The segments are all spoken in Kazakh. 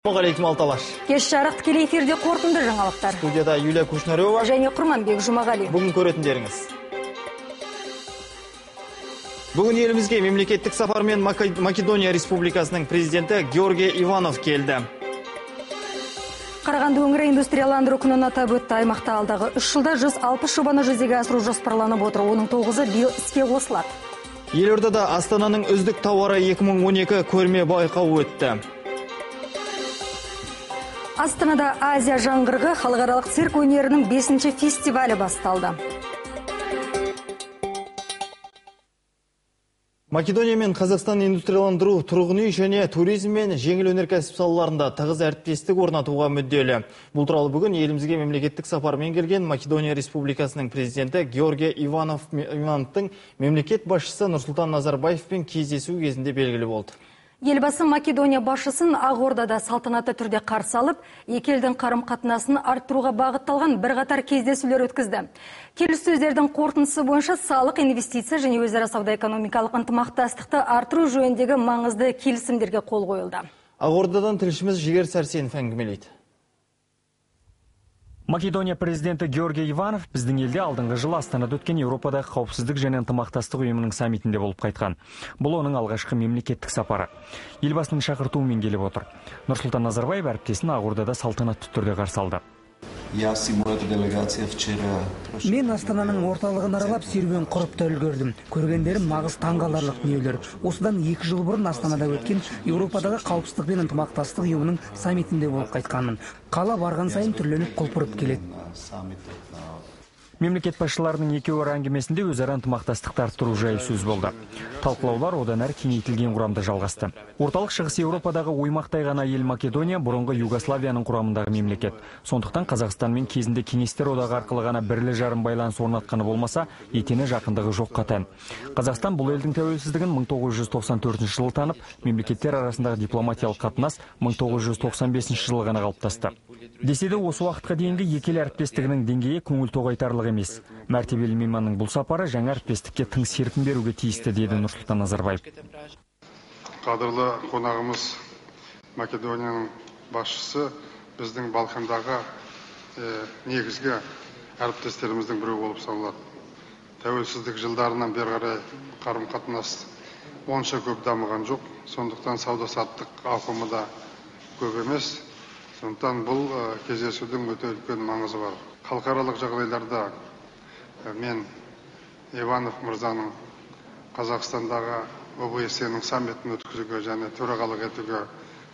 ассалаумағалейкум алталаш. Кеш жарық тікелей эфирде қорытынды жаңалықтар. Студияда юлия кушнарева. Және құрманбек жұмағали. Бүгін көретіндеріңіз. Бүгін елімізге мемлекеттік сапармен македония республикасының президенті георгий иванов келді. Қарағанды өңірі индустрияландыру күнін атап өтті. Аймақта алдағы үш жылда жүз алпыс жобаны жүзеге асыру жоспарланып отыр. Оның тоғызы биыл іске қосылады. Елордада астананың үздік тауары 2012 көрме байқауы өтті. Астанада азия жаңғырғы халықаралық цирк өнерінің бесінші фестивалі басталды Македония мен Қазақстан индустрияландыру, тұрғын үй және туризм мен жеңіл өнеркәсіп салаларында тығыз әріптестік орнатуға мүдделі. Бұл туралы бүгін елімізге мемлекеттік сапармен келген Македония Республикасының президенті Георгий Иванов Ивановтың мемлекет басшысы Нұрсұлтан Назарбаевпен кездесу кезінде белгілі болды. Елбасы Македония басшысын Ақордада салтанатты түрде қарсы алып, екі елдің қарым қатынасын арттыруға бағытталған бірқатар кездесулер өткізді. Келіссөздердің қорытындысы бойынша салық инвестиция және өзара сауда экономикалық ынтымақтастықты арттыру жөніндегі маңызды келісімдерге қол қойылды. Ақордадан тілшіміз Жігер Сәрсенов әңгімелейді. Македония президенті Георгий Иванов біздің елде алдыңғы жылы Астанада өткен Еуропадағы қауіпсіздік және ынтымақтастық ұйымының саммитінде болып қайтқан. Бұл оның алғашқы мемлекеттік сапары. Елбасының шақыртуымен келіп отыр. Нұрсұлтан Назарбаев әріптесін Ақордада салтанатты түрде қарсы алды. Вчера Мен Астананың орталығын аралап серуен құрып та үлгердім. Көргендерім нағыз таңғаларлық дүниелер. Осыдан екі жыл бұрын Астанада өткен Еуропадағы қауіпсіздік пен ынтымақтастық ұйымының саммитінде болып қайтқанмын. Қала барған сайын түрленіп құлпырып келеді. Мемлекет басшыларының екеуі әңгімесінде өзара ынтымақтастықты арттыру жайы сөз болды. Талқылаулар одан әрі кеңейтілген құрамда жалғасты. Орталық шығыс Еуропадағы оймақтай ғана ел Македония бұрынғы Югославияның құрамындағы мемлекет. Сондықтан Қазақстанмен кезінде кеңестер одағы арқылы ғана бірлі жарым байланыс орнатқаны болмаса, етені жақындығы жоққа тән. Қазақстан бұл елдің тәуелсіздігін 1994 жылы танып, мемлекеттер арасындағы дипломатиялық қатынас 1995 жылы ғана қалыптасты. Десе де осы уақытқа дейінгі екі ел әріптестігінің деңгейі көңіл тоғайтарлық емес. Мәртебелі мейманның бұл сапары жаңа әріптестікке тың серпін беруге тиісті деді Нұрсұлтан Назарбаев. Қадірлі қонағымыз Македонияның басшысы біздің Балқандағы негізгі әріптестеріміздің біреуі болып саналады. Тәуелсіздік жылдарынан бері қарай қарым қатынас онша көп дамыған жоқ. Сондықтан сауда саттық ауқымы да көп емес сондықтан бұл кездесудің өте үлкен маңызы бар. Халықаралық жағдайларда мен иванов мырзаның қазақстандағы обсе ның саммитін өткізуге және төрағалық етуге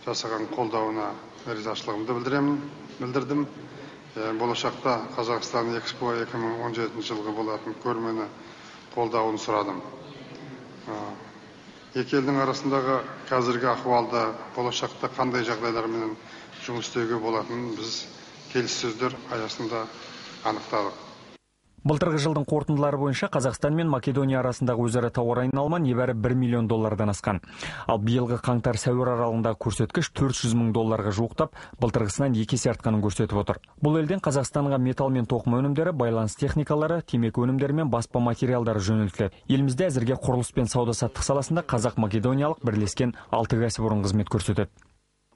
жасаған қолдауына ризашылығымды білдіремін білдірдім. Болашақта қазақстан экспо 2017 жылғы болатын көрмені қолдауын сұрадым. Екі елдің арасындағы қазіргі ахуалды болашақта қандай жағдайлармен жұмыс істеуге болатынын біз келіссөздер аясында анықтадық. Былтырғы жылдың қорытындылары бойынша қазақстан мен македония арасындағы өзара тауар айналымы небәрі бір миллион доллардан асқан. Ал биылғы қаңтар сәуір аралығындағы көрсеткіш төрт жүз мың долларға жуықтап былтырғысынан екі есе артқанын көрсетіп отыр. Бұл елден қазақстанға металл мен тоқыма өнімдері байланыс техникалары темекі өнімдері мен баспа материалдары жөнелтіледі. Елімізде әзірге құрылыс пен сауда саттық саласында қазақ македониялық бірлескен алты кәсіпорын қызмет көрсетеді.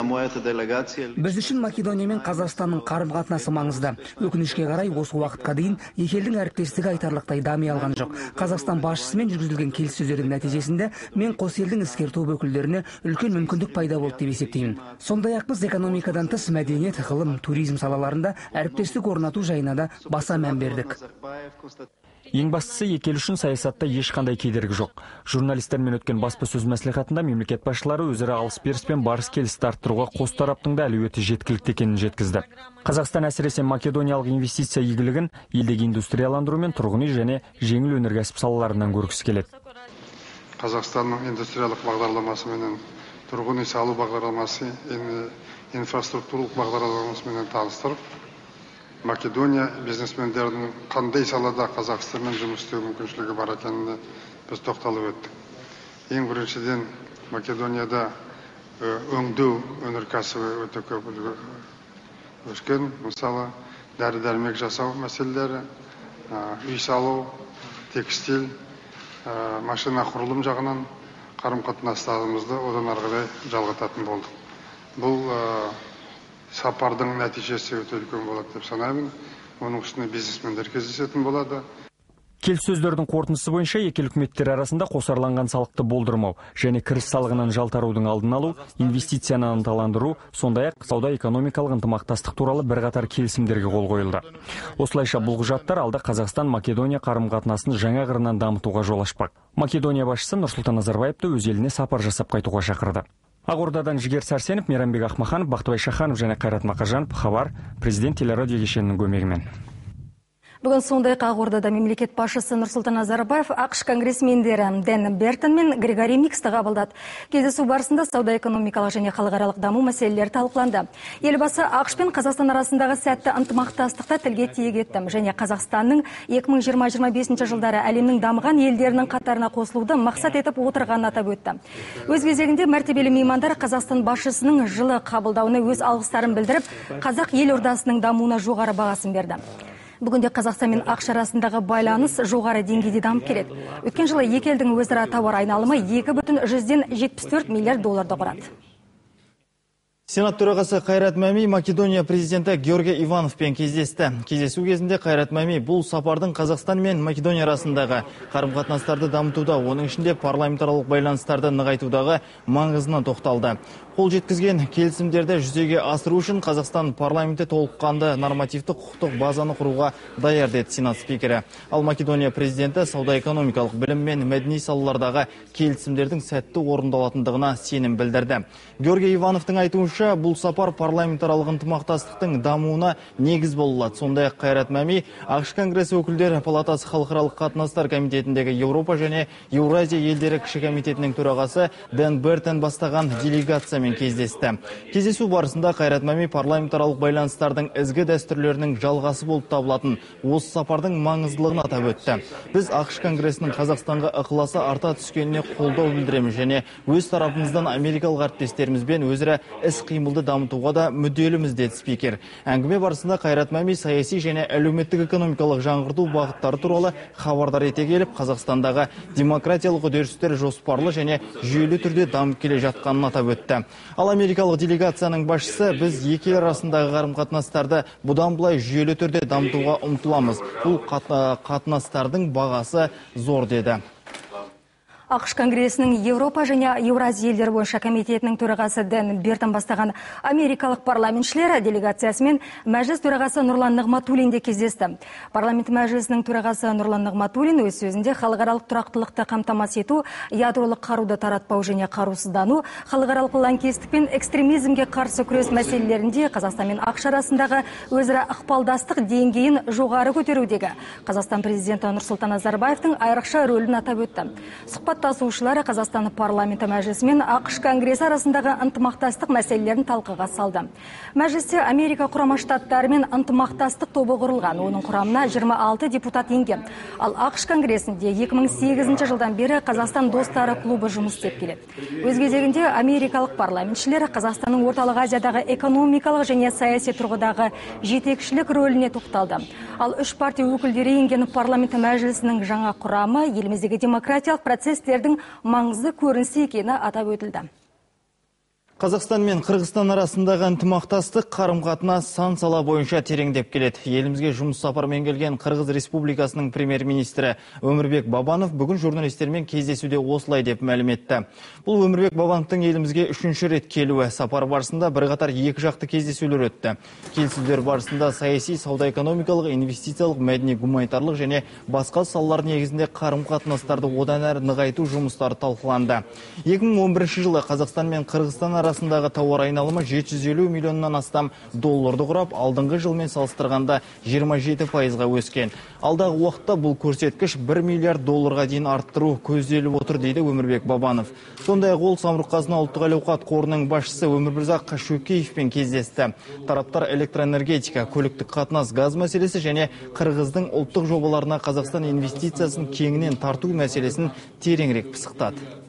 Біз үшін македония мен қазақстанның қарым қатынасы маңызды. Өкінішке қарай осы уақытқа дейін екі елдің әріптестігі айтарлықтай дами алған жоқ. Қазақстан басшысымен жүргізілген келіссөздердің нәтижесінде мен қос елдің іскер топ өкілдеріне үлкен мүмкіндік пайда болды деп есептеймін. Сондай ақ біз экономикадан тыс мәдениет ғылым туризм салаларында әріптестік орнату жайына да баса мән бердік. Ең бастысы екі ел үшін саясатта ешқандай кедергі жоқ. Журналистермен өткен баспасөз мәслихатында мемлекет басшылары өзара алыс беріс пен барыс келісті арттыруға қос тараптың да әлеуеті жеткілікті екенін жеткізді. Қазақстан әсіресе македониялық инвестиция игілігін елдегі индустрияландыру мен тұрғын үй және жеңіл өнеркәсіп салаларынан көргісі келеді. Қазақстанның индустриялық бағдарламасы менен тұрғын үй салу бағдарламасы инфраструктуралық бағдарламасымен таныстырып македония бизнесмендерінің қандай салада қазақстанмен жұмыс істеу мүмкіншілігі бар екеніне біз тоқталып өттік ең біріншіден македонияда өңдеу өнеркәсібі өте көп өскен мысалы дәрі дәрмек жасау мәселелері үй салу текстиль машина құрылым жағынан қарым қатынастарымызды одан ары қарай жалғататын болдық бұл сапардың нәтижесі өте үлкен болады деп санаймын. Оның үстіне бизнесмендер кездесетін болады. Келіссөздердің қорытындысы бойынша екі ел үкіметтері арасында қосарланған салықты болдырмау және кіріс салығынан жалтарудың алдын алу инвестицияны ынталандыру сондай ақ сауда экономикалық ынтымақтастық туралы бірқатар келісімдерге қол қойылды. Осылайша бұл құжаттар алда қазақстан македония қарым қатынасын жаңа қырынан дамытуға жол ашпақ. Македония басшысы нұрсұлтан назарбаевты өз еліне сапар жасап қайтуға шақырды. Ақордадан жігер сәрсенов мейрамбек ақмаханов бақтыбай шаханов және қайрат мақажанов хабар президент телерадио кешенінің көмегімен. Бүгін сондай ақордада мемлекет басшысы Нұрсұлтан Назарбаев ақш конгрессмендері Дэн Бертон мен Григорий Миксті қабылдады. Кездесу барысында сауда экономикалық және халықаралық даму мәселелері талқыланды. Елбасы ақш пен Қазақстан арасындағы сәтті ынтымақтастықта тілге тиек етті және Қазақстанның 2020-2025 жылдары әлемнің дамыған елдерінің қатарына қосылуды мақсат етіп отырғанын атап өтті. Өз кезегінде мәртебелі меймандар Қазақстан басшысының жылы қабылдауына өз алғыстарын білдіріп, қазақ елордасының дамуына жоғары бағасын берді бүгінде қазақстан мен ақш арасындағы байланыс жоғары деңгейде дамып келеді. Өткен жылы екі елдің өзара тауар айналымы екі бүтін жүзден жетпіс төрт миллиард долларды құрады. Сенат төрағасы Қайрат Мәми Македония президенті Георгий Ивановпен кездесті. Кездесу кезінде Қайрат Мәми бұл сапардың Қазақстан мен Македония арасындағы қарым-қатынастарды дамытуда, оның ішінде парламентаралық байланыстарды нығайтудағы маңызына тоқталды. Қол жеткізген келісімдерді жүзеге асыру үшін қазақстан парламенті толыққанды нормативті құқықтық базаны құруға даяр деді сенат спикері. Ал македония президенті сауда экономикалық білім мен мәдени салалардағы келісімдердің сәтті орындалатындығына сенім білдірді. Георгий ивановтың айтуынша бұл сапар парламентаралық ынтымақтастықтың дамуына негіз бола алады. Сондай ақ қайрат мәми ақш конгресі өкілдері палатасы халықаралық қатынастар комитетіндегі еуропа және еуразия елдері кіші комитетінің төрағасы дэн бертон бастаған делегациямен кездесті. Кездесу барысында қайрат мәми парламентаралық байланыстардың ізгі дәстүрлерінің жалғасы болып табылатын осы сапардың маңыздылығын атап өтті. Біз ақш конгресінің қазақстанға ықыласы арта түскеніне қолдау білдіреміз және өз тарапымыздан америкалық әріптестерімізбен өзара іс қимылды дамытуға да мүдделіміз деді спикер. Әңгіме барысында қайрат мәми саяси және әлеуметтік экономикалық жаңғырту бағыттары туралы хабардар ете келіп қазақстандағы демократиялық үдерістер жоспарлы және жүйелі түрде дамып келе жатқанын атап өтті. Ал америкалық делегацияның басшысы біз екі ел арасындағы қарым қатынастарды бұдан былай жүйелі түрде дамытуға ұмтыламыз. Бұл қатынастардың бағасы зор деді. Ақш конгресінің еуропа және еуразия елдері бойынша комитетінің төрағасы дэн бертон бастаған америкалық парламентшілер делегациясымен мәжіліс төрағасы нұрлан нығматулин де кездесті. Парламент мәжілісінің төрағасы нұрлан нығматулин өз сөзінде халықаралық тұрақтылықты қамтамасыз ету ядролық қаруды таратпау және қарусыздану халықаралық лаңкестік пен экстремизмге қарсы күрес мәселелерінде қазақстан мен ақш арасындағы өзара ықпалдастық деңгейін жоғары көтерудегі қазақстан президенті нұрсұлтан назарбаевтың айрықша рөлін атап өтті. Сұхбат сұхбаттасушылар Қазақстан парламенті мәжілісі мен ақш конгресі арасындағы ынтымақтастық мәселелерін талқыға салды. Мәжілісте Америка құрама штаттары мен ынтымақтастық тобы құрылған. Оның құрамына 26 депутат енген. Ал ақш конгресінде 2008 жылдан бері Қазақстан достары клубы жұмыс істеп келеді. Өз кезегінде америкалық парламентшілер Қазақстанның орталық Азиядағы экономикалық және саяси тұрғыдағы жетекшілік рөліне тоқталды. Ал үш партия өкілдері енген парламенті мәжілісінің жаңа құрамы еліміздегі демократиялық процесс процестердің маңызды көрінісі екені атап өтілді. Қазақстан мен Қырғызстан арасындағы ынтымақтастық қарым-қатынас сан сала бойынша тереңдеп келеді. Елімізге жұмыс сапармен келген Қырғыз Республикасының премьер-министрі Өмірбек Бабанов бүгін журналистермен кездесуде осылай деп мәлім етті. Бұл Өмірбек Бабановтың елімізге үшінші рет келуі. Сапар барысында бірқатар екі жақты кездесулер өтті. Келіссөздер барысында саяси, сауда-экономикалық, инвестициялық, мәдени, гуманитарлық және басқа салалар негізінде қарым-қатынастарды одан әрі нығайту жұмыстары талқыланды. 2011 жылы Қазақстан мен Қырғызстан арасындағы тауар айналымы 750 миллионнан астам долларды құрап, алдыңғы жылмен салыстырғанда 27 пайызға өскен. Алдағы уақытта бұл көрсеткіш 1 миллиард долларға дейін арттыру көзделіп отыр дейді Өмірбек Бабанов. Сондай ақ ол самұрық қазына ұлттық әл ауқат қорының басшысы Өмірбірзақ Қашөкеевпен кездесті. Тараптар электроэнергетика, көліктік қатынас, газ мәселесі және Қырғыздың ұлттық жобаларына Қазақстан инвестициясын кеңінен тарту мәселесін тереңірек пысықтады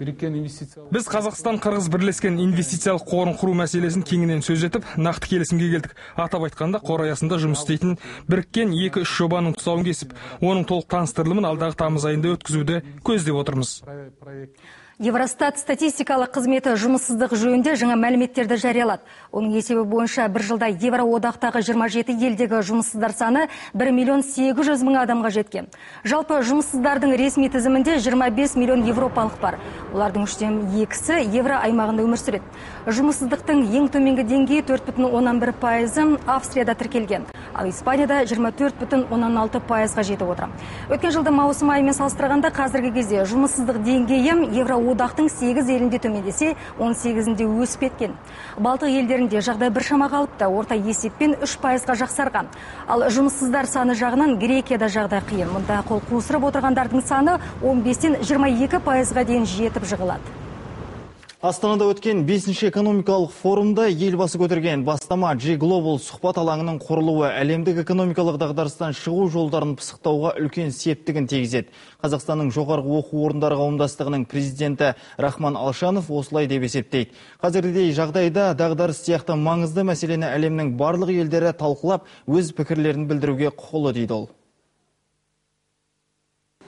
біз қазақстан қырғыз бірлескен инвестициялық қорын құру мәселесін кеңінен сөз етіп нақты келісімге келдік. Атап айтқанда қор аясында жұмыс істейтін біріккен екі үш жобаның тұсауын кесіп оның толық таныстырылымын алдағы тамыз айында өткізуді көздеп отырмыз. Евростат статистикалық қызметі жұмыссыздық жөнінде жаңа мәліметтерді жариялады. Оның есебі бойынша бір жылда Евроодақтағы 27 елдегі жұмыссыздар саны 1 миллион 800 мың адамға жеткен. Жалпы жұмыссыздардың ресми тізімінде 25 миллион европалық бар. Олардың үштен екісі евро аймағында өмір сүреді. Жұмыссыздықтың ең төменгі деңгейі 4,11 пайызы Австрияда тіркелген. Ал Испанияда 24,16 пайызға жетіп отыр. Өткен жылды маусым айымен салыстырғанда қазіргі кезде жұмыссыздық деңгейі евро одақтың 8 елінде төмендесе 18-інде өсіп кеткен. Балтық елдерінде жағдай біршама қалыпты орта есеппен 3 пайызға жақсарған. Ал жұмыссыздар саны жағынан грекияда жағдай қиын. Мұнда қол қусырып отырғандардың саны 15-тен 22 пайызға дейін жетіп жығылады. Астанада өткен 5-ші экономикалық форумда елбасы көтерген бастама G Global сұхбат алаңының құрылуы әлемдік экономикалық дағдарыстан шығу жолдарын пысықтауға үлкен септігін тигізеді. Қазақстанның жоғарғы оқу орындары қауымдастығының президенті Рахман Алшанов осылай деп есептейді. Қазіргідей жағдайда дағдарыс сияқты маңызды мәселені әлемнің барлық елдері талқылап, өз пікірлерін білдіруге құқылы дейді ол.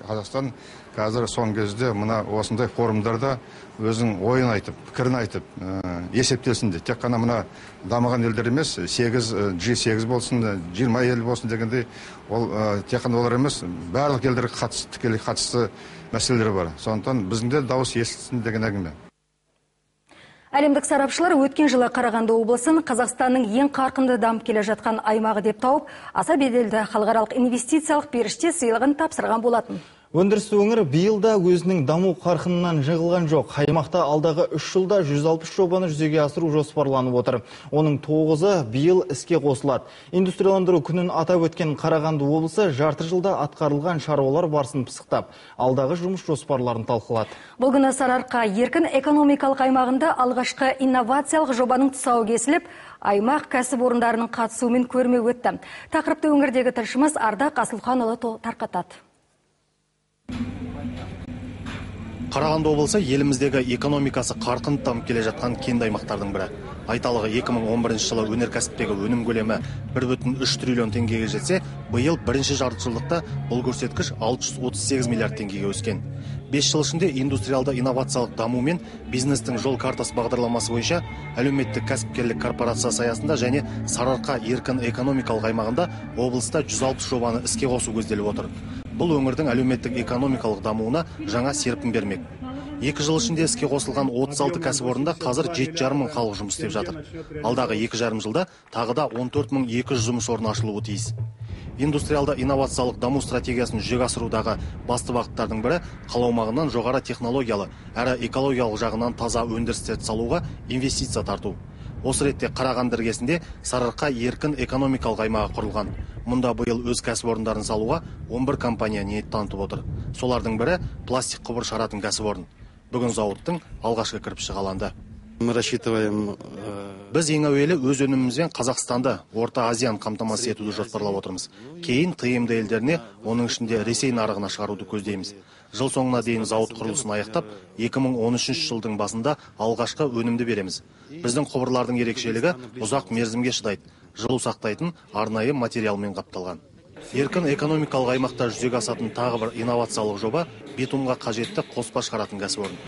Қазақстан қазір соңғы кезде мына осындай форумдарда өзінің ойын айтып пікірін айтып есептесін тек қана мына дамыған елдер емес сегіз g сегіз болсын жиырма ел болсын дегендей ол тек қана олар емес барлық елдерге қатысты тікелей қатысты мәселелер бар. Сондықтан біздің де дауыс естілсін деген әңгіме. Әлемдік сарапшылар өткен жылы Қарағанды облысын Қазақстанның ең қарқынды дамып келе жатқан аймағы деп тауып, аса беделді халықаралық инвестициялық періште сыйлығын тапсырған болатын. Өндірісті өңір биыл да өзінің даму қарқынынан жығылған жоқ. Аймақта алдағы үш жылда 160 жобаны жүзеге асыру жоспарланып отыр. Оның тоғызы биыл іске қосылады. Индустрияландыру күнін атап өткен Қарағанды облысы жарты жылда атқарылған шаруалар барысын пысықтап, алдағы жұмыс жоспарларын талқылады. Бұл күні Сарыарқа еркін экономикалық аймағында алғашқы инновациялық жобаның тұсауы кесіліп, аймақ кәсіпорындарының қатысуымен көрме өтті. Тақырыпты өңірдегі тілшіміз Ардақ Асылханұлы тарқатады. Қарағанды облысы еліміздегі экономикасы қарқынды дамып келе жатқан кенді аймақтардың бірі. Айталығы 2011 жылы өнеркәсіптегі өнім көлемі 1,3 триллион теңгеге жетсе биыл бірінші жартыжылдықта бұл көрсеткіш 638 миллиард теңгеге өскен. Бес жыл ішінде индустриалды инновациялық даму мен бизнестің жол картасы бағдарламасы бойынша әлеуметтік кәсіпкерлік корпорациясы аясында және сарыарқа еркін экономикалық аймағында облыста 160 жобаны іске қосу көзделіп отыр. Бұл өңірдің әлеуметтік экономикалық дамуына жаңа серпін бермек. Екі жыл ішінде іске қосылған 36 кәсіпорында қазір жеті жарым мың халық жұмыс істеп жатыр. Алдағы екі жарым жылда тағы да 14 мың екі жүз жұмыс орны ашылуы тиіс. Индустриалды инновациялық даму стратегиясын жүзеге асырудағы басты бағыттардың бірі қала аумағынан жоғары технологиялы әрі экологиялық жағынан таза өндірістерді салуға инвестиция тарту. Осы ретте қарағанды іргесінде сарыарқа еркін экономикалық аймағы құрылған. Мұнда биыл өз кәсіпорындарын салуға 11 компания ниет танытып отыр. Солардың бірі пластик құбыр шығаратын кәсіпорын. Бүгін зауыттың алғашқы кірпіші қаланды. Мы рассчитываем біз ең әуелі өз өнімімізбен қазақстанды орта азияны қамтамасыз етуді жоспарлап отырмыз. Кейін тмд елдеріне оның ішінде ресей нарығына шығаруды көздейміз. Жыл соңына дейін зауыт құрылысын аяқтап 2013 жылдың басында алғашқы өнімді береміз. Біздің құбырлардың ерекшелігі ұзақ мерзімге шыдайды. Жылу сақтайтын арнайы материалмен қапталған. Еркін экономикалық аймақта жүзеге асатын тағы бір инновациялық жоба битумға қажетті қоспа шығаратын кәсіпорын.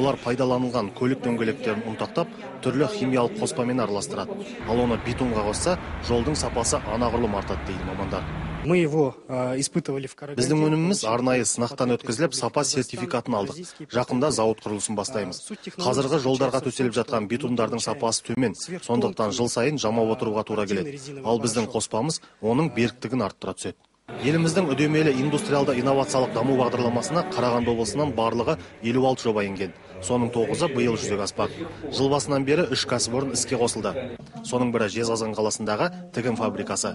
Олар пайдаланылған көлік дөңгелектерін ұнтақтап түрлі химиялық қоспамен араластырады. Ал оны битумға қосса жолдың сапасы анағұрлым артады дейді мамандар. Мы его испытывали в біздің өніміміз арнайы сынақтан өткізіліп сапа сертификатын алдық. Жақында зауыт құрылысын бастаймыз. қазіргі жолдарға төселіп жатқан битумдардың сапасы төмен. сондықтан жыл сайын жамап отыруға тура келеді. ал біздің қоспамыз оның беріктігін арттыра түседі. Еліміздің үдемелі индустриалды инновациялық даму бағдарламасына қарағанды облысынан барлығы 56 жоба енген. Соның тоғызы биыл жүзеге аспақ. Жыл басынан бері үш кәсіпорын іске қосылды. Соның бірі жезқазған қаласындағы тігін фабрикасы.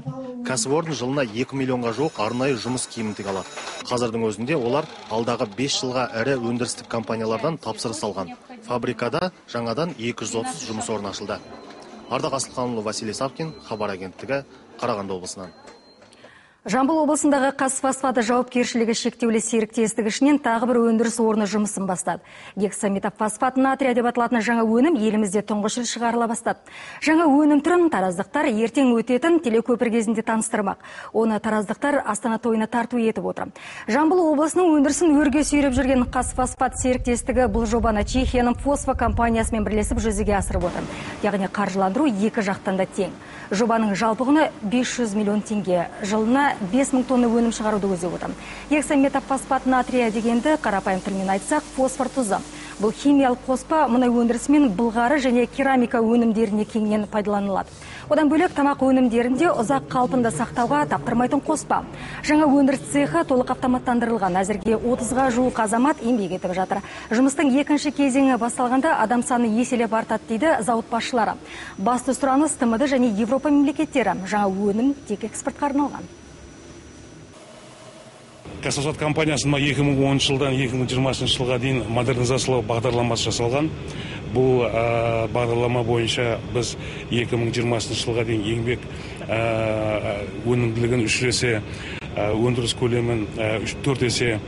Кәсіпорын жылына 2 миллионға жуық арнайы жұмыс киімін тіге алады. Қазірдің өзінде олар алдағы 5 жылға ірі өндірістік компаниялардан тапсырыс алған фабрикада жаңадан 230 жұмыс орны ашылды. Ардақ асылханұлы василий савкин хабар агенттігі қарағанды облысынан. Жамбыл облысындағы қазфосфаты жауапкершілігі шектеулі серіктестік ішінен тағы бір өндіріс орны жұмысын бастады. Гексаметофосфат натрия деп аталатын жаңа өнім елімізде тұңғыш рет шығарыла бастады. Жаңа өнім түрін тараздықтар ертең өтетін телекөпір кезінде таныстырмақ. Оны тараздықтар Астана тойына тарту етіп отыр. Жамбыл облысының өндірісін өрге сүйреп жүрген қазфосфат серіктестігі бұл жобаны Чехияның фосфо компаниясымен бірлесіп жүзеге асырып отыр. Яғни қаржыландыру екі жақтан да тең. Жобаның жалпы құны 500 миллион теңге. Жылына 5000 тонна өнім шығаруды көздеп отыр. Гексаметофосфат натрия дегенді қарапайым тілмен айтсақ фосфор тұзы. Бұл химиялық қоспа мұнай өндірісімен былғары және керамика өнімдеріне кеңінен пайдаланылады. Одан бөлек тамақ өнімдерінде ұзақ қалпында сақтауға таптырмайтын қоспа. Жаңа өндіріс цехы толық автоматтандырылған. Әзірге 30-ға жуық азамат еңбек етіп жатыр. Жұмыстың екінші кезеңі басталғанда адам саны еселеп артады дейді зауыт басшылары. Басты сұраныс тмд және Европа мемлекеттері. Жаңа өнім тек экспортқа арналған. Қазфосфат компаниясының екі мың оныншы жылдан екі мың жиырмасыншы жылға дейін модернизациялау бағдарламасы жасалған. Бұл бағдарлама бойынша біз екі мың жиырмасыншы жылға дейін еңбек өнімділігін үш есе өндіріс көлемін төрт есе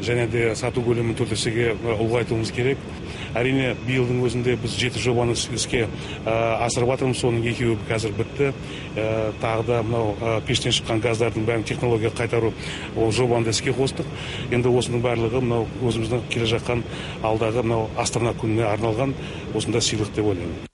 және де сату көлемін төрт есеге ұлғайтуымыз керек. Әрине биылдың өзінде біз жеті жобаны іске асырып жатырмыз соның екеуі қазір бітті. Тағы да мынау пештен шыққан газдардың бәрін технологияға қайтару ол жобаны да іске қостық. Енді осының барлығы мынау өзіміздің келе жатқан алдағы мынау астана күніне арналған осындай сыйлық деп ойлаймын.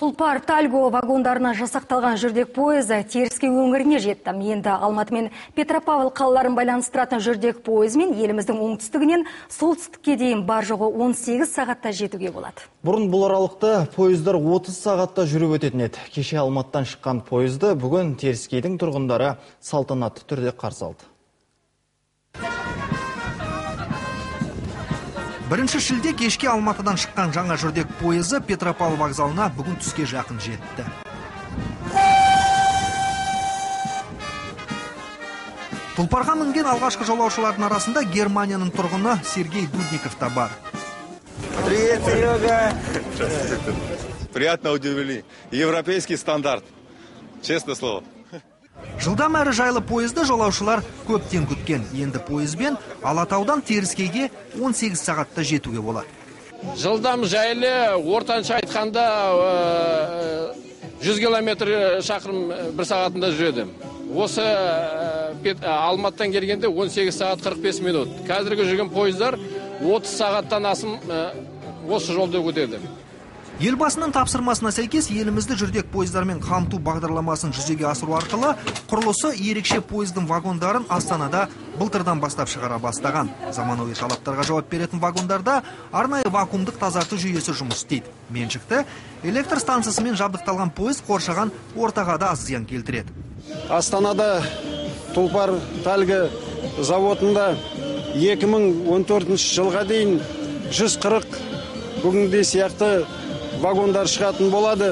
Тұлпар Тальго вагондарына жасақталған жүрдек пойызы теріске өңіріне жетті. Енді Алматы мен Петропавл қалаларын байланыстыратын жүрдек пойызымен еліміздің оңтүстігінен солтүстікке дейін бар жоғы 18 сағатта жетуге болады. Бұрын бұл аралықта пойыздар 30 сағатта жүріп өтетін еді. Кеше Алматтан шыққан пойызды бүгін теріскейдің тұрғындары салтанатты түрде қарсы алды. Бірінші шілде кешке алматыдан шыққан жаңа жүрдек пойызы петропавл вокзалына бүгін түске жақын жетті. Тұлпарға мінген алғашқы жолаушылардың арасында германияның тұрғыны сергей дудников та бар. Привет серега. Приятно удивили. Европейский стандарт. Честное слово. Жылдам әрі жайлы пойызды жолаушылар көптен күткен. Енді пойызбен алатаудан теріскейге 18 сағатта жетуге болады. Жылдам жайлы ортанша айтқанда жүз километр шақырым бір сағатында жүреді. Осы алматыдан келгенде 18 сағат 45 минут. Қазіргі жүрген пойыздар 30 сағаттан асым осы жолда өтеді. Елбасының тапсырмасына сәйкес елімізді жүрдек пойыздармен қамту бағдарламасын жүзеге асыру арқылы құрылысы ерекше пойыздың вагондарын астанада былтырдан бастап шығара бастаған. Заманауи талаптарға жауап беретін вагондарда арнайы вакуумдық тазарту жүйесі жұмыс істейді. Меншікті электр станциясымен жабдықталған пойыз қоршаған ортаға да аз зиян келтіреді. Астанада тұлпар тальгі заводында 2014 жылға дейін 140 бүгінгідей сияқты вагондар шығатын болады.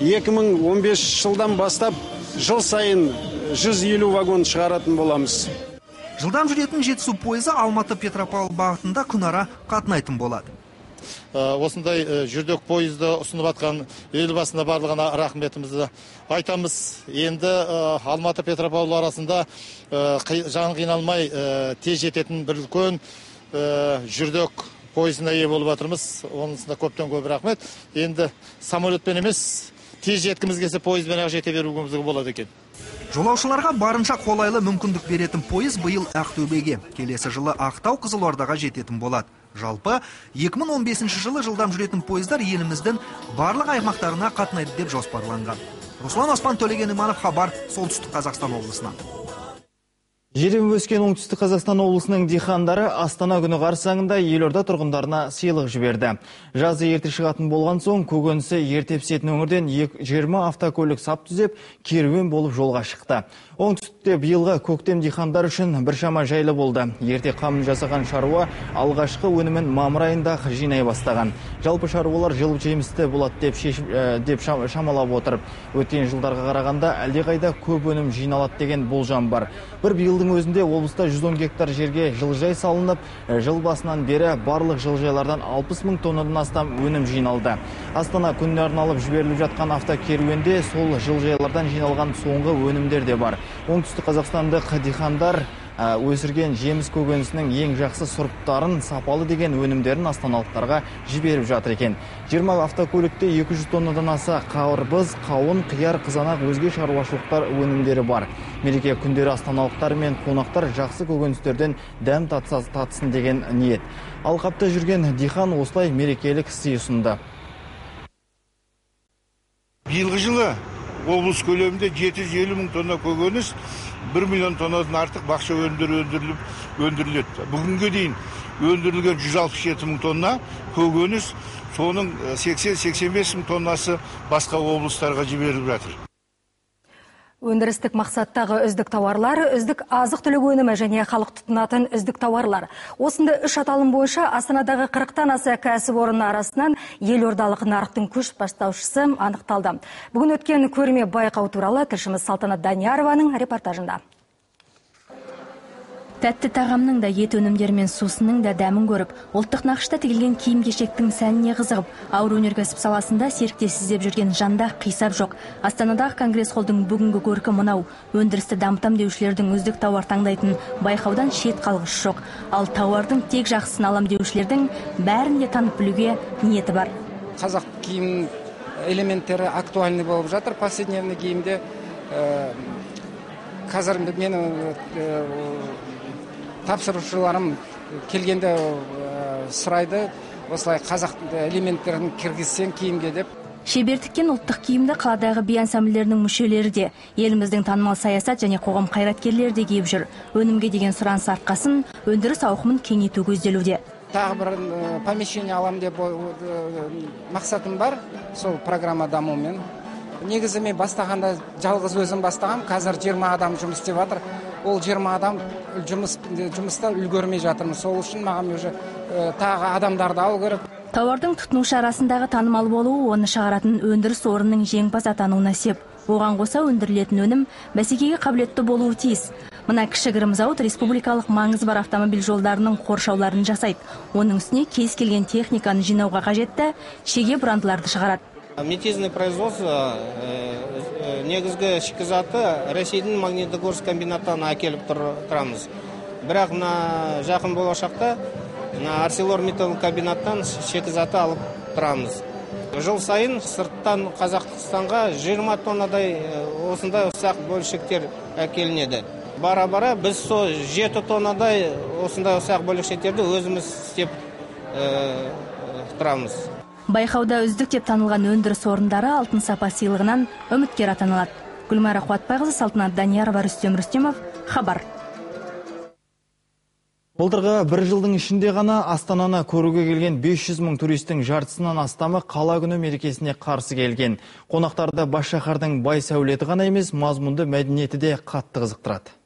2015 жылдан бастап жыл сайын 150 вагон шығаратын боламыз. Жылдам жүретін жетісу пойызы алматы петропавл бағытында күнара қатынайтын болады. Осындай жүрдек пойызды ұсынып жатқан елбасына барлығына рахметімізді айтамыз. Енді алматы петропавл арасында жан қиналмай тез жететін бір үлкен жүрдек пойызына ие болып жатырмыз. Онысына көптен көп рахмет. Енді самолетпен емес тез жеткіміз келсе пойызбен ақ жете беруімізге болады екен. Жолаушыларға барынша қолайлы мүмкіндік беретін пойыз биыл ақтөбеге. Келесі жылы ақтау қызылордаға жететін болады. Жалпы 2015 жылы жылдам жүретін пойыздар еліміздің барлық аймақтарына қатынайды деп жоспарланған. Руслан оспан төлеген иманов хабар солтүстік қазақстан облысынан. Желім өскен оңтүстік Қазақстан облысының дихандары Астана күні қарсаңында елорда тұрғындарына сыйлық жіберді. Жазы ерте шығатын болған соң көгөнісі ерте пісетін өңірден 20 автокөлік сап түзеп, керуен болып жолға шықты. Оңтүстікте биылғы көктем дихандар үшін біршама жайлы болды. Ерте қамын жасаған шаруа алғашқы өнімін мамыр айында жинай бастаған. Жалпы шаруалар жыл жемісті болады деп, шеш, деп шамалап отыр. Өткен жылдарға қарағанда әлдеқайда көп өнім жиналады деген болжам бар. Бір биыл жылдың өзінде облыста 110 гектар жерге жылыжай салынып, жыл басынан бері барлық жылыжайлардан 60 мың тоннадан астам өнім жиналды. Астана күніне арналып жіберіліп жатқан автокеруенде сол жылыжайлардан жиналған соңғы өнімдер де бар. Оңтүстік Қазақстандық дихандар өсірген жеміс көкөнісінің ең жақсы сұрыптарын сапалы деген өнімдерін астаналықтарға жіберіп жатыр екен. 20 автокөлікте 200 тоннадан аса қарбыз қауын қияр қызанақ өзге шаруашылықтар өнімдері бар. Мереке күндері астаналықтар мен қонақтар жақсы көкөністерден дәм татсын деген ниет. Алқапта жүрген дихан осылай мерекелік сый ұсынды. Биылғы жылы облыс көлемінде 750 мың тонна көкөніс бір миллион тоннадан артық бақша өнімдері өндіріліп өндіріледі бүгінге дейін өндірілген жүз алпыс жеті мың тонна көкөніс соның сексен сексен бес мың тоннасы басқа облыстарға жіберіліп жатыр Өндірістік мақсаттағы үздік тауарлар, үздік азық түлік өнімі және халық тұтынатын үздік тауарлар. Осында үш аталым бойынша Астанадағы 40-тан аса кәсіпорын арасынан елордалық нарықтың күш бастаушысы анықталды. Бүгін өткен көрме байқау туралы тілшіміз Салтанат Даниярованың репортажында тәтті тағамның да ет өнімдері мен сусынның да дәмін көріп ұлттық нақышта тігілген киім кешектің сәніне қызығып ауыр өнеркәсіп саласында серіктес іздеп жүрген жанда қисап жоқ. Астанадағы конгресс холдың бүгінгі көркі мынау. Өндірісті дамытам деушілердің үздік тауар таңдайтын байқаудан шет қалғыш жоқ. Ал тауардың тек жақсысын алам деушілердің бәрін де танып білуге ниеті бар. Қазақ киім элементтері актуальный болып жатыр. Повседневный киімде қазір менің тапсырушыларым келгенде сұрайды. Осылай қазақ элементтерін кіргізсең киімге деп. Шебер ұлттық киімді қаладағы би ансамбльдерінің мүшелері де еліміздің танымал саясат және қоғам қайраткерлері де киіп жүр. Өнімге деген сұраныс артқасын өндіріс ауқымын кеңейту көзделуде. Тағы бір помещение алам деп мақсатым бар. Сол программа дамуымен негізі мен бастағанда жалғыз өзім бастағам. Қазір 20 адам жұмыс істеп жатыр. Ол 20 адам жұмыс жұмыста үлгермей жатырмыз сол үшін маған уже тағы адамдарды алу керек. Тауардың тұтынушы арасындағы танымал болуы оны шығаратын өндіріс орнының жеңімпаз атануына сеп оған қоса өндірілетін өнім бәсекеге қабілетті болуы тиіс. Мына кішігірім зауыт республикалық маңызы бар автомобиль жолдарының қоршауларын жасайды. Оның үстіне кез келген техниканы жинауға қажетті шеге бұрандыларды шығарады. Метизный производство негізгі шикізаты ресейдің магнитогорск комбинаттан әкеліп тұрамыз. Бірақ мына жақын болашақта мына арселор металл комбинаттан шикізаты алып тұрамыз. Жыл сайын сырттан қазақстанға 20 тоннадай осындай ұсақ бөлшектер әкелінеді. Бара бара біз сол жеті тоннадай осындай ұсақ бөлшектерді өзіміз істеп тұрамыз. Байқауда үздік деп танылған өндіріс орындары алтын сапа сыйлығынан үміткер атаналады гүлмайра қуатбайқызы салтанат даниярова рүстем рүстемов хабар. Былтырғы бір жылдың ішінде ғана астананы көруге келген 500 мың туристің жартысынан астамы қала күні мерекесіне қарсы келген. Қонақтарды бас шаһардың бай сәулеті ғана емес мазмұнды мәдениеті де қатты қызықтырады.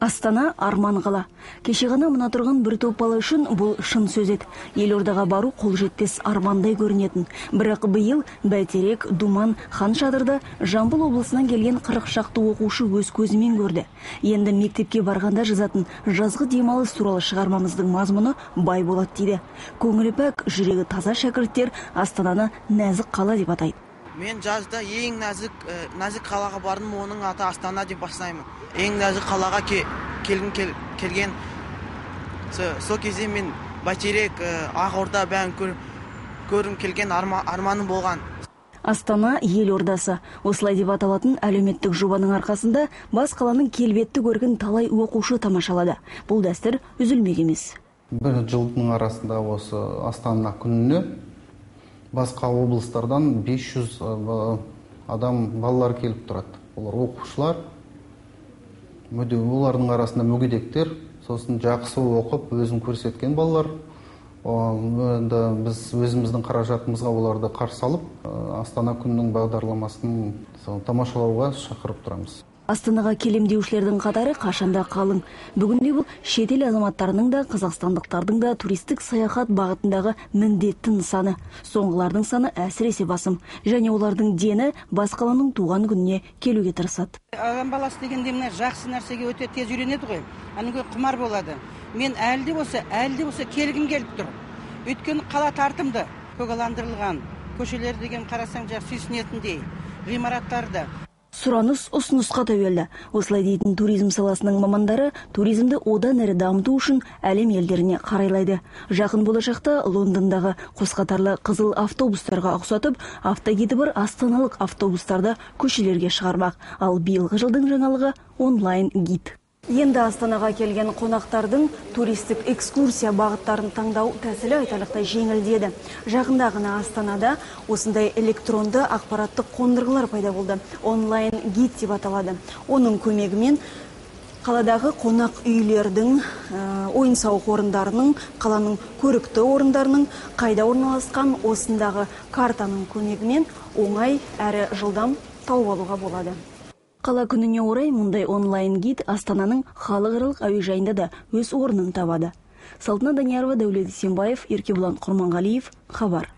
Астана арман қала. Кеше ғана мына тұрған бір топ бала үшін бұл шын сөз еді. Елордаға бару қол жетпес армандай көрінетін. Бірақ биыл бәйтерек думан хан шатырды жамбыл облысынан келген қырық шақты оқушы өз көзімен көрді. Енді мектепке барғанда жазатын жазғы демалыс туралы шығармамыздың мазмұны бай болады дейді. Көңілі пәк жүрегі таза шәкірттер астананы нәзік қала деп атайды. Мен жазда ең нәзік нәзік қалаға бардым оның аты астана деп бастаймын. Ең нәзік қалаға келгім келген сол кезде мен бәйтерек ақорда бәрін көргім келген арманым болған. Астана елордасы. Осылай деп аталатын әлеуметтік жобаның арқасында бас қаланың келбетті көргін талай оқушы тамашалады. Бұл дәстүр үзілмек емес. Бір жылдың арасында осы астана күніне басқа облыстардан 500 адам балалар келіп тұрады. Олар оқушылар олардың арасында мүгедектер сосын жақсы оқып өзін көрсеткен балалар. Енді біз өзіміздің қаражатымызға оларды қарсы алып астана күнінің бағдарламасын тамашалауға шақырып тұрамыз. Астанаға келем деушілердің қатары қашанда қалың. Бүгінде бұл шетел азаматтарының да қазақстандықтардың да туристік саяхат бағытындағы міндетті нысаны. Соңғылардың саны әсіресе басым. Және олардың дені бас қаланың туған күніне келуге тырысады. Адам баласы дегенде мына жақсы нәрсеге өте тез үйренеді ғой. Әнеге құмар болады. Мен әлі де болса әлі де болса келгім келіп тұр. Өйткені қала тартымды көгаландырылған. Көшелер деген қарасаң жаңағы сүйсінетіндей ғимараттарды сұраныс ұсынысқа тәуелді. Осылай дейтін туризм саласының мамандары туризмді одан әрі дамыту үшін әлем елдеріне қарайлайды. Жақын болашақта лондондағы қосқатарлы қызыл автобустарға ұқсатып автогиді бар астаналық автобустарды көшелерге шығармақ. Ал биылғы жылдың жаңалығы онлайн гид енді астанаға келген қонақтардың туристік экскурсия бағыттарын таңдау тәсілі айтарлықтай жеңілдеді. Жақында ғана астанада осындай электронды ақпараттық қондырғылар пайда болды. Онлайн гид деп аталады. Оның көмегімен қаладағы қонақ үйлердің ойын сауық орындарының қаланың көрікті орындарының қайда орналасқан осындағы картаның көмегімен оңай әрі жылдам тауып алуға болады. Қала күніне орай мұндай онлайн гид астананың халықаралық әуежайында да өз орнын табады салтанат даниярова дәулет есенбаев еркебұлан құрманғалиев хабар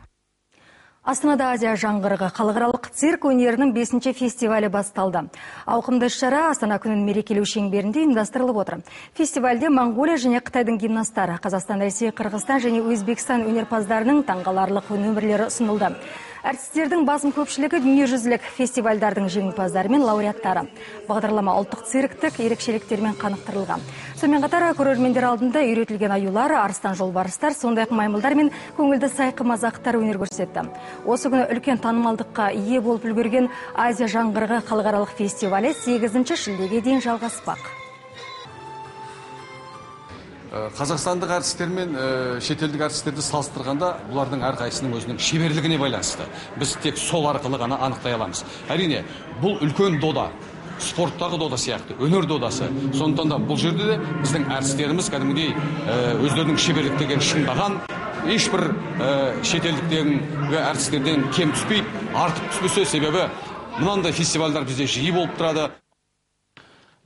Астанада Азия жаңғырығы халықаралық цирк өнерінің бесінші фестивалі басталды. Ауқымды шара Астана күнін мерекелеу шеңберінде ұйымдастырылып отыр. Фестивальде Монғолия және Қытайдың гимнастары, Қазақстан, Ресей, Қырғызстан және Өзбекстан өнерпаздарының таңғаларлық нөмірлері ұсынылды. Әртістердің басым көпшілігі дүниежүзілік фестивальдардың жеңімпаздары мен лауреаттары. Бағдарлама ұлттық цирктік ерекшеліктермен қанықтырылған. Сонымен қатар көрермендер алдында үйретілген аюлар, арыстан жолбарыстар, сондай ақ маймылдар мен көңілді сайқы мазақтар өнер көрсетті. Осы күні үлкен танымалдыққа ие болып үлгерген Азия жаңғырығы халықаралық фестивалі 8 шілдеге дейін жалғаспақ. Қазақстандық әртістер мен шетелдік әртістерді салыстырғанда бұлардың әрқайсысының өзінің шеберлігіне байланысты. Біз тек сол арқылы ғана анықтай аламыз. Әрине бұл үлкен дода спорттағы дода сияқты өнер додасы. Сондықтан да бұл жерде де біздің әртістеріміз кәдімгідей өздерінің шеберліктерін шыңдаған ешбір шетелдіктен әртістерден кем түспейді артық түспесе себебі мынандай фестивальдар бізде жиі болып тұрады.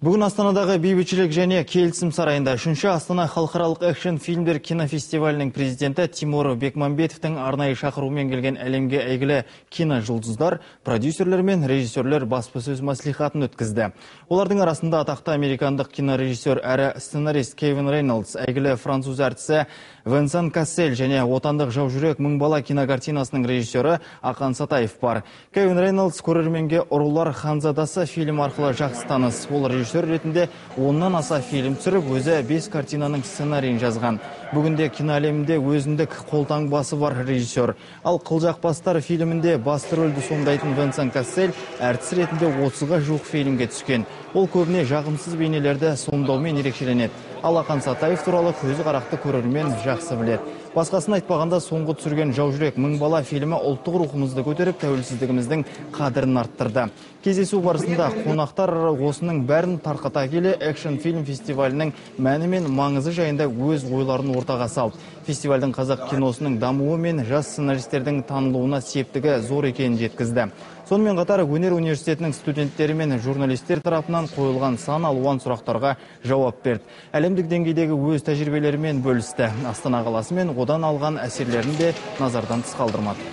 Бүгін Астанадағы бейбітшілік және келісім сарайында үшінші Астана халықаралық экшн фильмдер кинофестивалінің президенті Тимур Бекмамбетовтің арнайы шақыруымен келген әлемге әйгілі киножұлдыздар, продюсерлер мен режиссерлер баспасөз мәслихатын өткізді. Олардың арасында атақты американдық кинорежиссер әрі сценарист Кевин Рейнольдс, әйгілі француз әртісі Венсан Кассель және отандық жаужүрек мың бала кинокартинасының режиссері Ақан Сатаев бар. Кевин Рейнольдс көрерменге ұрылар ханзадасы фильм арқылы жақсы таныс. Ол режиссер ретінде оннан аса фильм түсіріп, өзі бес картинаның сценарийін жазған. Бүгінде кино әлемінде өзіндік қолтаңбасы бар режиссер. Ал Қылжақбастар фильмінде басты рөлді сомдайтын Венсан Кассель әртіс ретінде 30-ға жуық фильмге түскен. Ол көбіне жағымсыз бейнелерді сомдаумен ерекшеленеді. Ал Ақан Сатаев туралы көзі қарақты көрермен жақсы біледі. Басқасын айтпағанда соңғы түсірген жаужүрек мың бала фильмі ұлттық рухымызды көтеріп, тәуелсіздігіміздің қадірін арттырды. Кездесу барысында қонақтар осының бәрін тарқата келе экшн фильм фестивалінің мәні мен маңызы жайында өз ойларын ортаға салды. Фестивальдің қазақ киносының дамуы мен жас сценаристердің танылуына септігі зор екенін жеткізді. Сонымен қатар өнер университетінің студенттері мен журналистер тарапынан қойылған сан алуан сұрақтарға жауап берді. Әлемдік деңгейдегі өз тәжірибелерімен бөлісті. Астана қаласы мен одан алған әсерлерін де назардан тыс қалдырмады.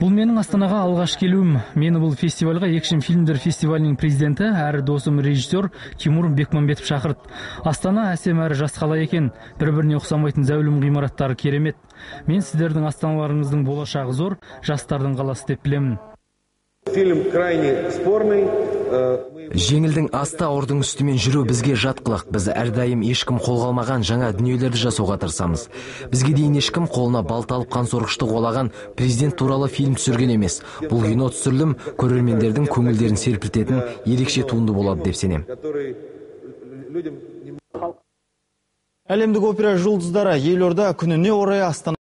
бұл менің астанаға алғаш келуім мені бұл фестивальға экшн фильмдер фестивалінің президенті әрі досым режиссер тимур бекмамбетов шақырды астана әсем әрі жас қала екен бір біріне ұқсамайтын зәулім ғимараттары керемет мен сіздердің астаналарыңыздың болашағы зор жастардың қаласы деп білемін. Фильм крайне спорный жеңілдің асты ауырдың үстімен жүру бізге жат қылық біз әрдайым ешкім қолға алмаған жаңа дүниелерді жасауға тырысамыз. Бізге дейін ешкім қолына балта алып қансорғышты қуалаған президент туралы фильм түсірген емес. Бұл кино түсірілім көрермендердің көңілдерін серпілтетін ерекше туынды болады деп сенемін әлемдік опера жұлдыздары елорда күніне орай астана